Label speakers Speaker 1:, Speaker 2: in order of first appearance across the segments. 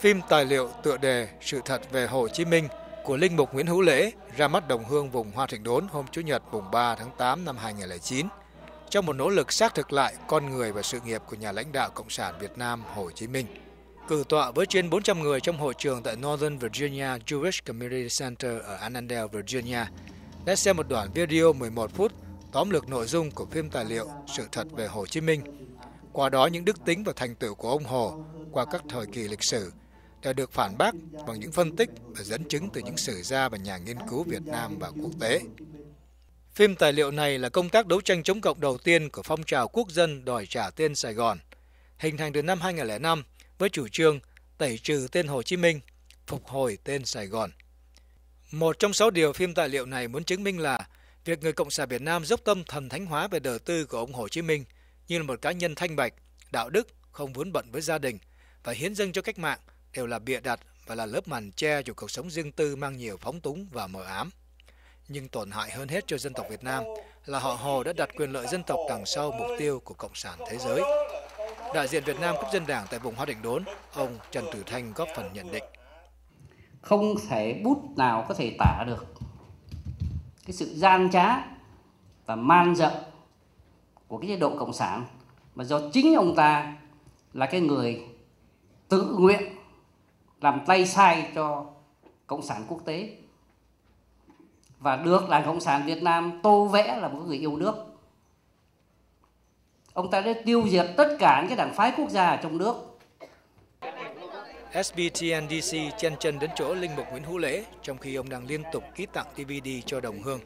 Speaker 1: Phim tài liệu tựa đề Sự thật về Hồ Chí Minh của Linh Mục Nguyễn Hữu Lễ ra mắt đồng hương vùng Hoa Thịnh Đốn hôm Chủ nhật mùng 3 tháng 8 năm 2009 trong một nỗ lực xác thực lại con người và sự nghiệp của nhà lãnh đạo Cộng sản Việt Nam Hồ Chí Minh. Cử tọa với trên 400 người trong hội trường tại Northern Virginia Jewish Community Center ở Annandale, Virginia đã xem một đoạn video 11 phút tóm lược nội dung của phim tài liệu Sự thật về Hồ Chí Minh. Qua đó những đức tính và thành tựu của ông Hồ qua các thời kỳ lịch sử đã được phản bác bằng những phân tích và dẫn chứng từ những sử gia và nhà nghiên cứu Việt Nam và quốc tế. Phim tài liệu này là công tác đấu tranh chống cộng đầu tiên của phong trào quốc dân đòi trả tên Sài Gòn, hình thành từ năm 2005 với chủ trương tẩy trừ tên Hồ Chí Minh, phục hồi tên Sài Gòn. Một trong sáu điều phim tài liệu này muốn chứng minh là việc người Cộng sản Việt Nam dốc tâm thần thánh hóa về đời tư của ông Hồ Chí Minh như là một cá nhân thanh bạch, đạo đức, không vướng bận với gia đình và hiến dâng cho cách mạng đều là bịa đặt và là lớp màn che cho cuộc sống riêng tư mang nhiều phóng túng và mờ ám. Nhưng tổn hại hơn hết cho dân tộc Việt Nam là họ Hồ đã đặt quyền lợi dân tộc đằng sau mục tiêu của Cộng sản thế giới. Đại diện Việt Nam cấp dân Đảng tại vùng Hoa Định Đốn, ông Trần Tử Thanh góp phần nhận định.
Speaker 2: Không thể bút nào có thể tả được cái sự gian trá và man dợ của cái chế độ cộng sản mà do chính ông ta là cái người tự nguyện làm tay sai cho cộng sản quốc tế và được đảng cộng sản việt nam tô vẽ là một người yêu nước ông ta đã tiêu diệt tất cả những cái đảng phái quốc gia ở trong nước
Speaker 1: SBTNDC chen chân đến chỗ Linh Mục Nguyễn Hữu Lễ trong khi ông đang liên tục ký tặng DVD cho đồng hương.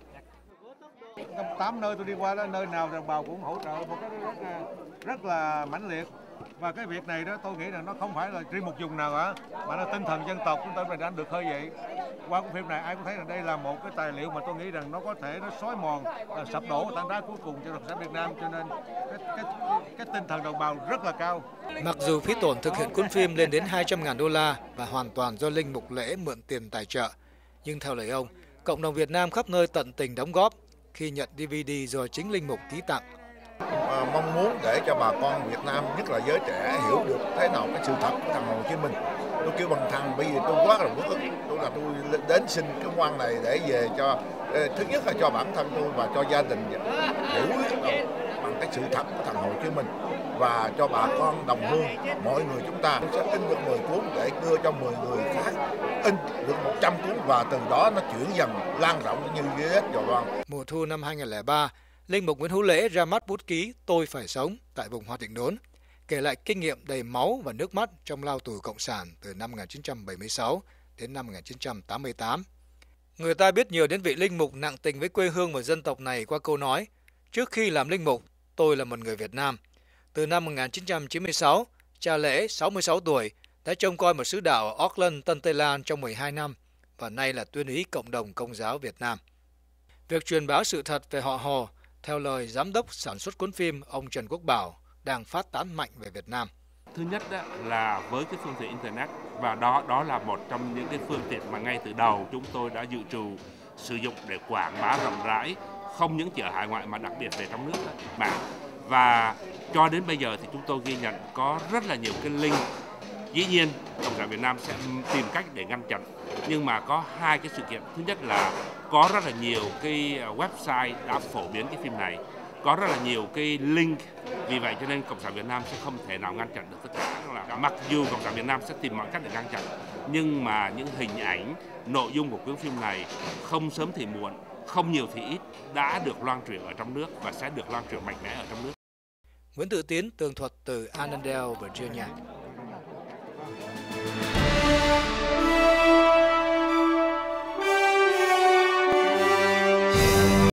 Speaker 3: Trong 8 nơi tôi đi qua đó, nơi nào đồng bào cũng hỗ trợ một cái rất là, rất là mãnh liệt. Và cái việc này đó tôi nghĩ là nó không phải là riêng một vùng nào cả, mà là tinh thần dân tộc chúng ta đã được khơi dậy. Qua cái phim này ai cũng thấy là đây là một cái tài liệu mà tôi nghĩ rằng nó có thể nó xói mòn, ờ, sập đổ tảng đá cuối cùng cho đồng sản Việt Nam cho nên cái, cái, cái tinh thần đồng bào rất là cao.
Speaker 1: Mặc dù phí tổn thực hiện cuốn phim lên đến 200.000 đô la và hoàn toàn do Linh Mục Lễ mượn tiền tài trợ, nhưng theo lời ông, cộng đồng Việt Nam khắp nơi tận tình đóng góp khi nhận DVD do chính Linh Mục ký tặng.
Speaker 4: Ờ, mong muốn để cho bà con Việt Nam, nhất là giới trẻ hiểu được thế nào cái sự thật của thằng Hồ Chí Minh. Tôi kêu bằng thằng bây giờ tôi quá là bức ức. Tôi là tôi đến xin cái quan này để về cho thứ nhất là cho bản thân tôi và cho gia đình hiểu bằng cái sự thật của thằng Hồ Chí Minh và cho bà con đồng hương mọi người chúng ta sẽ in được 10 cuốn để đưa cho 10 người khác in được 100 cuốn và từ đó nó chuyển dần lan rộng như ghế dầu loan.
Speaker 1: Mùa thu năm 2003, Linh Mục Nguyễn Hữu Lễ ra mắt bút ký Tôi phải sống tại vùng Hoa Tịnh Đốn, kể lại kinh nghiệm đầy máu và nước mắt trong lao tù cộng sản từ năm 1976 đến năm 1988. Người ta biết nhiều đến vị linh mục nặng tình với quê hương và dân tộc này qua câu nói Trước khi làm linh mục, tôi là một người Việt Nam. Từ năm 1996, cha Lễ, 66 tuổi, đã trông coi một sứ đạo ở Auckland, Tân Tây Lan trong 12 năm và nay là tuyên úy Cộng đồng Công giáo Việt Nam. Việc truyền bá sự thật về họ Hồ, theo lời giám đốc sản xuất cuốn phim ông Trần Quốc Bảo, đang phát tán mạnh về Việt Nam.
Speaker 5: Thứ nhất đó là với cái phương tiện internet và đó đó là một trong những cái phương tiện mà ngay từ đầu chúng tôi đã dự trù sử dụng để quảng bá rộng rãi không những chỉ ở hải ngoại mà đặc biệt về trong nước mà. Và cho đến bây giờ thì chúng tôi ghi nhận có rất là nhiều cái link. Dĩ nhiên cộng sản việt nam sẽ tìm cách để ngăn chặn nhưng mà có hai cái sự kiện thứ nhất là có rất là nhiều cái à, website đã phổ biến cái phim này có rất là nhiều cái link vì vậy cho nên cộng sản việt nam sẽ không thể nào ngăn chặn được tất cả là mặc dù cộng sản việt nam sẽ tìm mọi cách để ngăn chặn nhưng mà những hình ảnh nội dung của cuốn phim này không sớm thì muộn không nhiều thì ít đã được loan truyền ở trong nước và sẽ được loan truyền mạnh mẽ ở trong nước.
Speaker 1: Nguyễn Tự Tiến, tường thuật từ Annandale, Virginia.